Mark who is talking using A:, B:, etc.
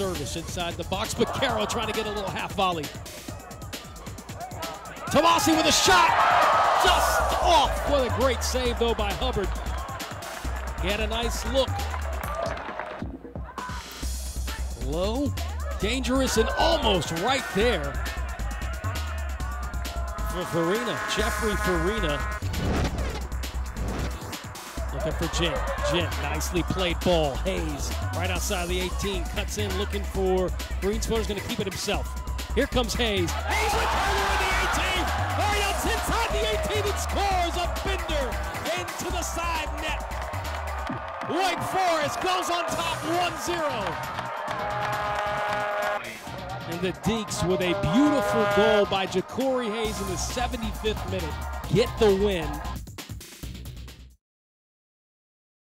A: Service inside the box. Bakero trying to get a little half volley. Twumasi with a shot. Just off. What a great save, though, by Hubbard. He had a nice look. Low, dangerous, and almost right there for Farina. Jeffrey Farina looking for Jim. Jim, nicely played ball. Hayes right outside of the 18, cuts in looking for Greenspo's going to keep it himself. Here comes Hayes. Hayes with the 18. Ariel's inside the 18 and scores a bender into the side net. Wake Forest goes on top 1-0. And the Deacs with a beautiful goal by Jacori Hayes in the 75th minute get the win